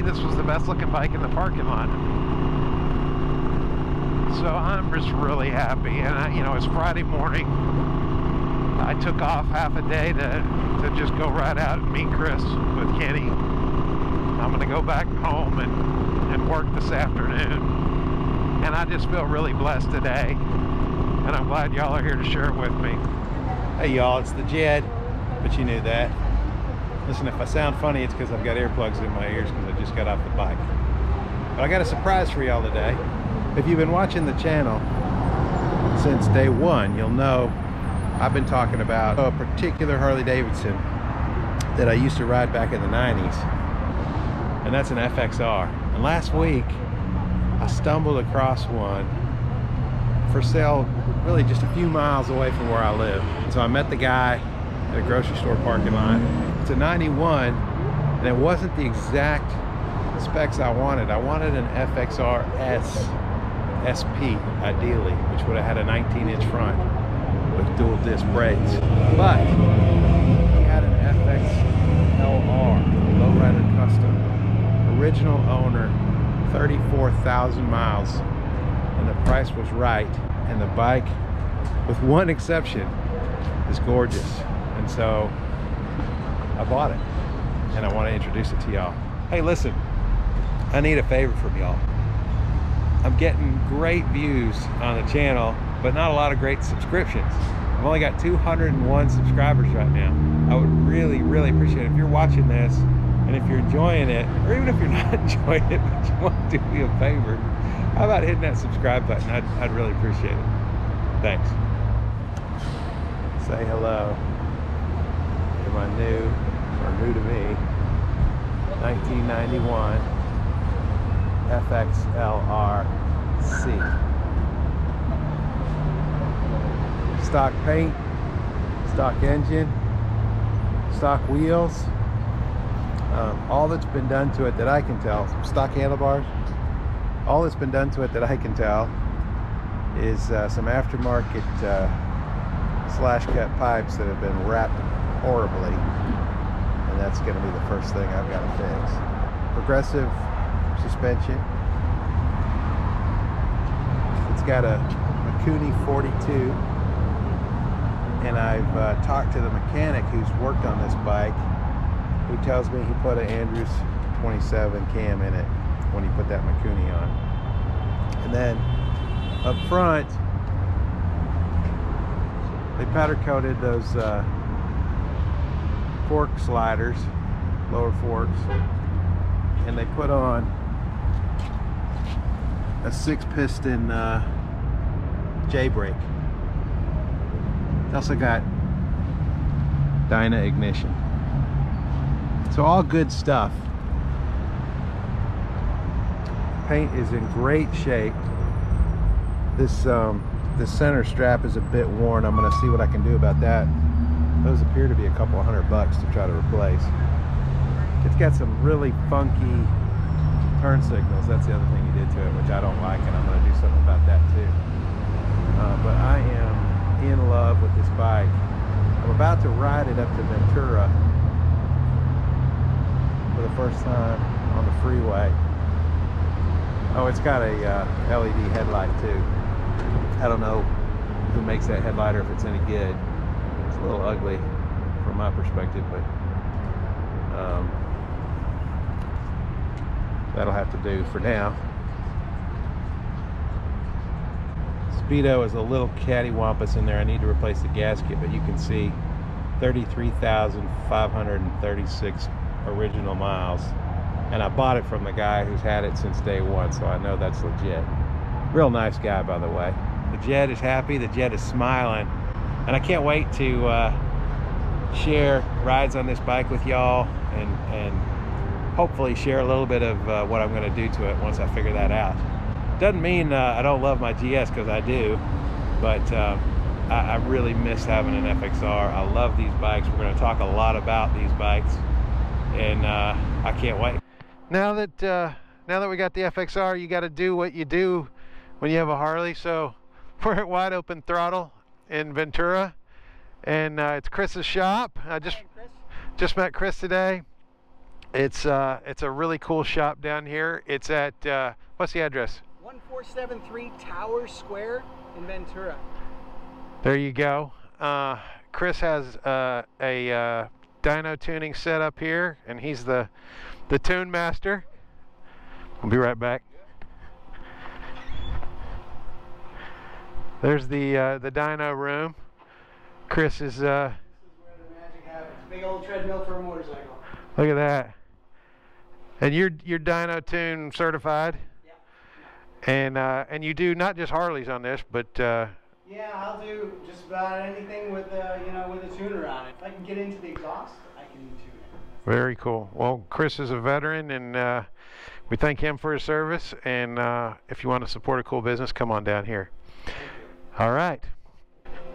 this was the best looking bike in the parking lot. So I'm just really happy. And, I, you know, it's Friday morning. I took off half a day to, to just go right out and meet Chris with Kenny. I'm going to go back home and, and work this afternoon. And I just feel really blessed today. And I'm glad y'all are here to share it with me. Hey y'all, it's the Jed, but you knew that. Listen, if I sound funny, it's because I've got earplugs in my ears because I just got off the bike. But I got a surprise for y'all today. If you've been watching the channel since day one, you'll know I've been talking about a particular Harley Davidson that I used to ride back in the 90s. And that's an FXR. And last week, I stumbled across one for sale really just a few miles away from where I live. So I met the guy at a grocery store parking lot. It's a 91 and it wasn't the exact specs I wanted. I wanted an FXR S SP ideally, which would have had a 19 inch front with dual disc brakes. But he had an FXLR, lowrider custom, original owner, 34,000 miles, and the price was right. And the bike, with one exception, is gorgeous. And so I bought it and I want to introduce it to y'all. Hey, listen, I need a favor from y'all. I'm getting great views on the channel, but not a lot of great subscriptions. I've only got 201 subscribers right now. I would really, really appreciate it if you're watching this and if you're enjoying it, or even if you're not enjoying it, but you want to do me a favor, how about hitting that subscribe button? I'd, I'd really appreciate it. Thanks. Say hello new, or new to me, 1991 FXLRC. Stock paint, stock engine, stock wheels. Um, all that's been done to it that I can tell, stock handlebars, all that's been done to it that I can tell is uh, some aftermarket uh, slash cut pipes that have been wrapped horribly and that's going to be the first thing I've got to fix. Progressive suspension. It's got a Mikuni 42 and I've uh, talked to the mechanic who's worked on this bike who tells me he put an Andrews 27 cam in it when he put that Mikuni on. And then up front, they powder coated those uh, fork sliders, lower forks, and they put on a six piston uh, JayBrake. also got Dyna ignition. So all good stuff. Paint is in great shape. This um, this center strap is a bit worn. I'm to see what I can do about that. Those appear to be a couple hundred bucks to try to replace. It's got some really funky turn signals. That's the other thing he did to it, which I don't like, and I'm going to do something about that too. Uh, but I am in love with this bike. I'm about to ride it up to Ventura for the first time on the freeway. Oh, it's got a uh, LED headlight too. I don't know who makes that headlight or if it's any good. A little ugly from my perspective, but um, that'll have to do for now. Speedo is a little cattywampus in there. I need to replace the gasket, but you can see 33,536 original miles. And I bought it from the guy who's had it since day one, so I know that's legit. Real nice guy, by the way. The Jed is happy, the Jed is smiling, and I can't wait to uh, share rides on this bike with y'all and, and hopefully share a little bit of uh, what I'm going to do to it once I figure that out. Doesn't mean uh, I don't love my GS because I do, but uh, I, I, really miss having an FXR. I love these bikes. We're going to talk a lot about these bikes, and uh, I can't wait. Now that uh, now that we got the FXR, you got to do what you do when you have a Harley. So we're at Wide Open Throttle in Ventura, and uh, it's Chris's shop. I just just met Chris today. It's uh, it's a really cool shop down here. It's at uh, what's the address? 1473 Tower Square in Ventura. There you go. Uh, Chris has uh, a uh, dyno tuning set up here, and he's the the tune master. I'll be right back. There's the uh, the dyno room. Chris is uh, This is where the magic happens. Big old treadmill for a motorcycle. look at that. And you're you're dyno tune certified, Yeah. and uh, and you do not just Harleys on this, but uh, Yeah, I'll do just about anything with uh, you know with a tuner on it. If I can get into the exhaust, I can tune it. Very cool. Well, Chris is a veteran, and uh, we thank him for his service. And uh, if you want to support a cool business, come on down here. All right.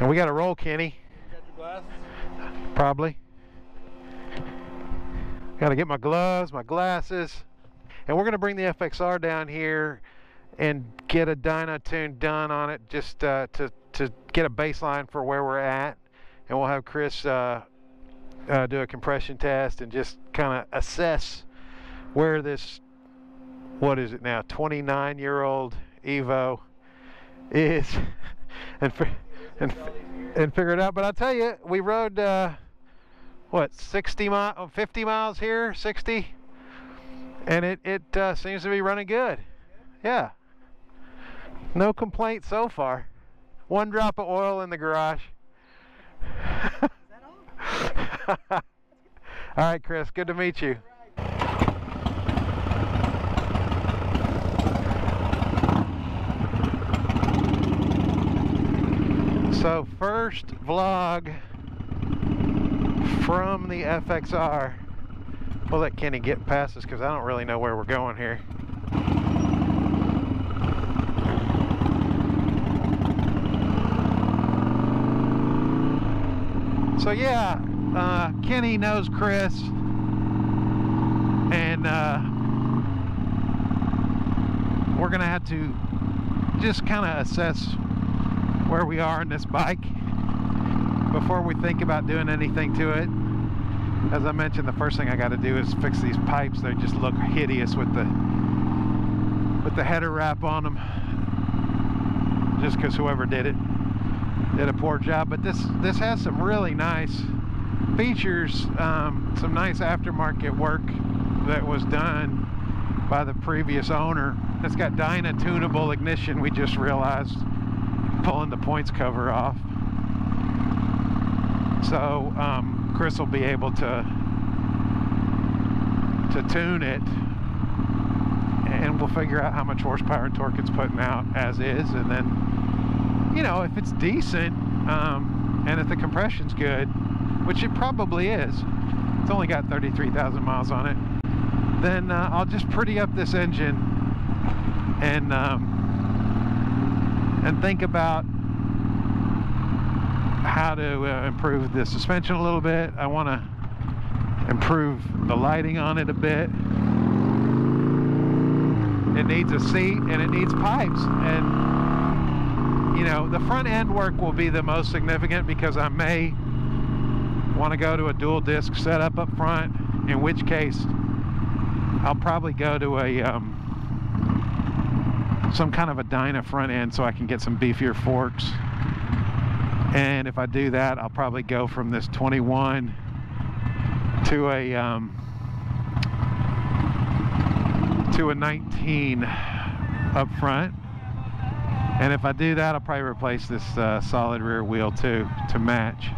And we got a roll, Kenny. Got your glasses? Probably. Got to get my gloves, my glasses. And we're going to bring the FXR down here and get a dyno tune done on it just uh, to, to get a baseline for where we're at. And we'll have Chris uh, uh, do a compression test and just kind of assess where this, what is it now, 29 year old Evo is. and, and, and figure it out. But I'll tell you, we rode uh, what 60 mile, 50 miles here, 60, and it it uh, seems to be running good. Yeah, no complaints so far. One drop of oil in the garage. All? All right, Chris. Good to meet you. So first vlog from the FXR. We'll let Kenny get past us because I don't really know where we're going here. So yeah, uh, Kenny knows Chris, and uh, we're gonna have to just kind of assess where we are in this bike before we think about doing anything to it. As I mentioned, the first thing I got to do is fix these pipes. They just look hideous with the with the header wrap on them. Just because whoever did it did a poor job. But this this has some really nice features, um, some nice aftermarket work that was done by the previous owner. It's got Dyna tunable ignition. We just realized pulling the points cover off. So um, Chris will be able to to tune it, and we'll figure out how much horsepower and torque it's putting out as is, and then you know if it's decent um, and if the compression's good, which it probably is. It's only got 33,000 miles on it. Then uh, I'll just pretty up this engine and um, and think about how to uh, improve the suspension a little bit. I want to improve the lighting on it a bit. It needs a seat and it needs pipes. And, you know, the front end work will be the most significant because I may want to go to a dual disc setup up front, in which case I'll probably go to a um, some kind of a Dyna front end so I can get some beefier forks. And if I do that, I'll probably go from this 21 to a um, to a 19 up front. And if I do that, I'll probably replace this uh, solid rear wheel too to match.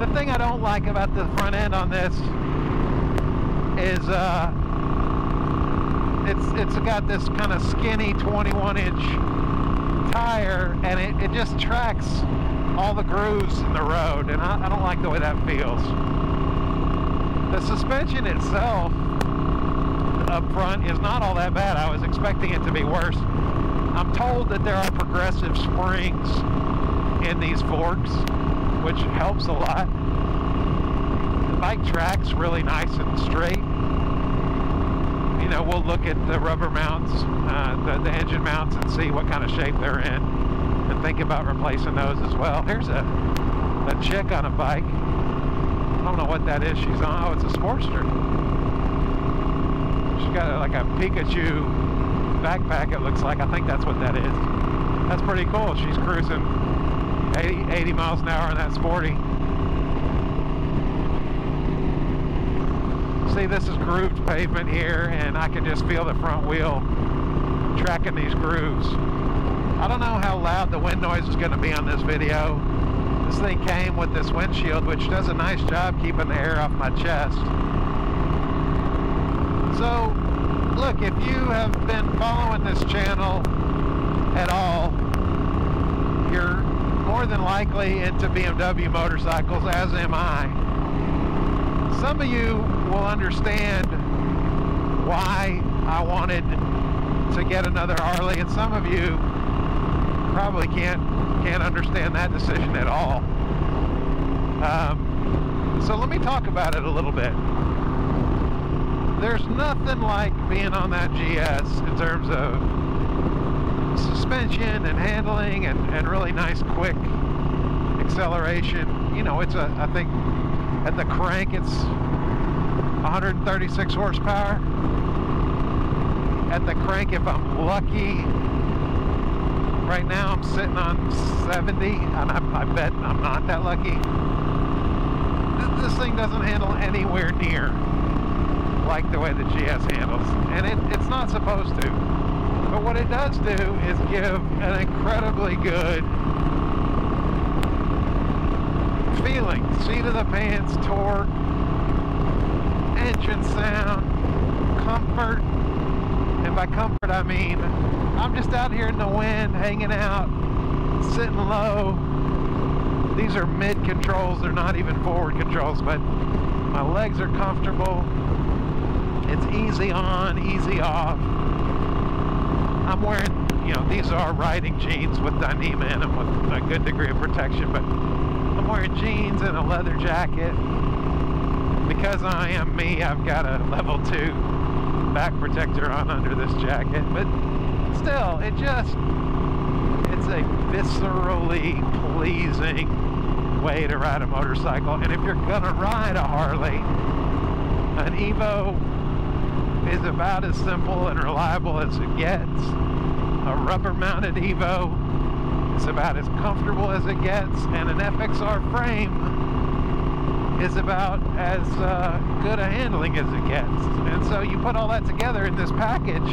The thing I don't like about the front end on this is uh, it's it's got this kind of skinny 21 inch tire and it, it just tracks all the grooves in the road and I, I don't like the way that feels. The suspension itself up front is not all that bad. I was expecting it to be worse. I'm told that there are progressive springs in these forks, which helps a lot. Bike track's really nice and straight. You know, we'll look at the rubber mounts, uh, the, the engine mounts, and see what kind of shape they're in, and think about replacing those as well. Here's a, a chick on a bike. I don't know what that is she's on. Oh, it's a Sportster. She's got like a Pikachu backpack it looks like. I think that's what that is. That's pretty cool. She's cruising 80, 80 miles an hour on that Sporty. See, this is grooved pavement here, and I can just feel the front wheel tracking these grooves. I don't know how loud the wind noise is going to be on this video. This thing came with this windshield, which does a nice job keeping the air off my chest. So, look, if you have been following this channel at all, you're more than likely into BMW motorcycles, as am I. Some of you will understand why I wanted to get another Harley, and some of you probably can't can't understand that decision at all. Um, so let me talk about it a little bit there's nothing like being on that GS in terms of suspension and handling and, and really nice quick acceleration. You know, it's a, I think at the crank it's 136 horsepower. At the crank, if I'm lucky, right now I'm sitting on 70, and I, I bet I'm not that lucky. This thing doesn't handle anywhere near like the way the GS handles. And it, it's not supposed to. But what it does do is give an incredibly good feeling. Seat of the pants, torque, engine sound, comfort. And by comfort I mean I'm just out here in the wind, hanging out, sitting low. These are mid controls, they're not even forward controls, but my legs are comfortable. It's easy on, easy off. I'm wearing, you know, these are riding jeans with Dyneema in them with a good degree of protection, but I'm wearing jeans and a leather jacket. Because I am me, I've got a level 2 back protector on under this jacket, but still, it just, it's a viscerally pleasing way to ride a motorcycle. And if you're gonna ride a Harley, an Evo is about as simple and reliable as it gets. A rubber mounted Evo is about as comfortable as it gets and an FXR frame is about as uh, good a handling as it gets. And so you put all that together in this package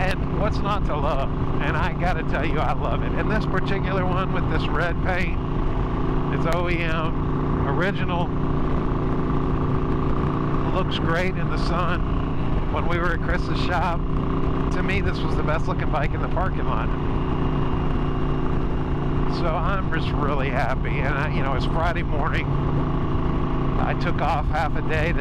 and what's not to love? And I gotta tell you, I love it. And this particular one with this red paint, it's OEM, original, looks great in the sun when we were at Chris's shop, to me this was the best looking bike in the parking lot. So I'm just really happy. And I, you know, it's Friday morning. I took off half a day to,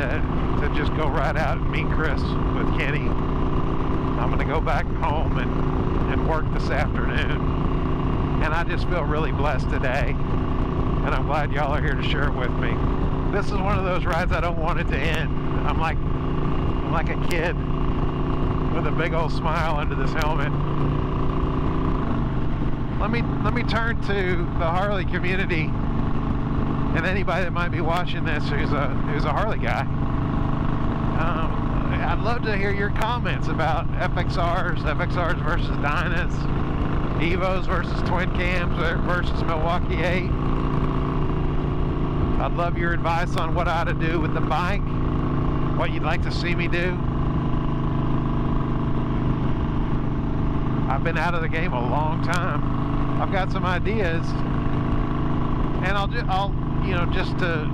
to just go right out and meet Chris with Kenny. I'm gonna go back home and, and work this afternoon. And I just feel really blessed today. And I'm glad y'all are here to share it with me. This is one of those rides I don't want it to end. I'm like like a kid with a big old smile under this helmet. Let me let me turn to the Harley community and anybody that might be watching this who's a who's a Harley guy. Um, I'd love to hear your comments about FXRs, FXRs versus Dynas, Evos versus twin cams versus Milwaukee 8. I'd love your advice on what I ought to do with the bike what you'd like to see me do. I've been out of the game a long time. I've got some ideas, and I'll, I'll, you know, just to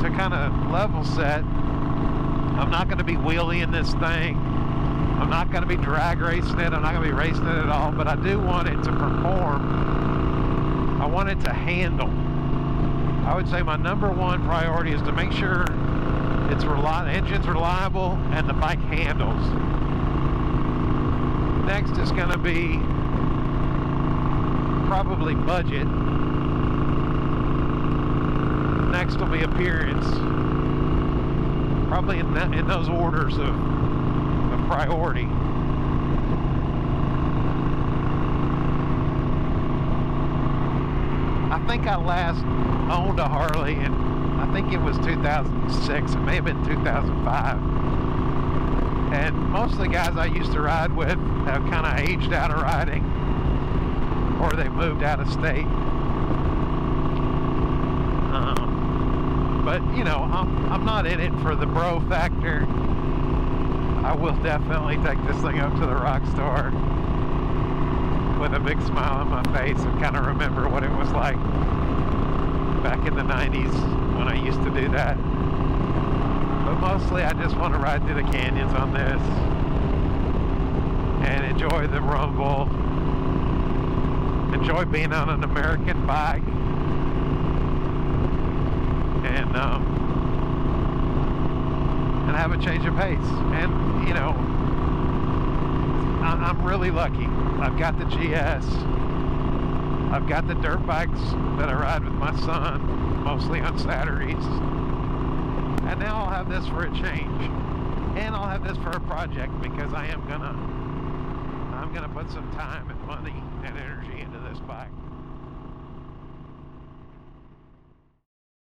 to kind of level set. I'm not going to be wheeling this thing. I'm not going to be drag racing it. I'm not going to be racing it at all. But I do want it to perform. I want it to handle. I would say my number one priority is to make sure it's engine's reliable, and the bike handles. next is going to be probably budget. Next will be appearance. Probably in, that, in those orders of, of priority. I think I last owned a Harley and I think it was 2006. It may have been 2005. And most of the guys I used to ride with have kind of aged out of riding or they moved out of state. Um, but, you know, I'm, I'm not in it for the bro factor. I will definitely take this thing up to the rock store with a big smile on my face and kind of remember what it was like back in the 90s when I used to do that. But mostly I just want to ride through the canyons on this and enjoy the rumble. Enjoy being on an American bike. And um, and have a change of pace. And you know, I'm really lucky. I've got the GS. I've got the dirt bikes that I ride with my son, mostly on Saturdays. And now I'll have this for a change. And I'll have this for a project because I am gonna I'm gonna put some time and money and energy.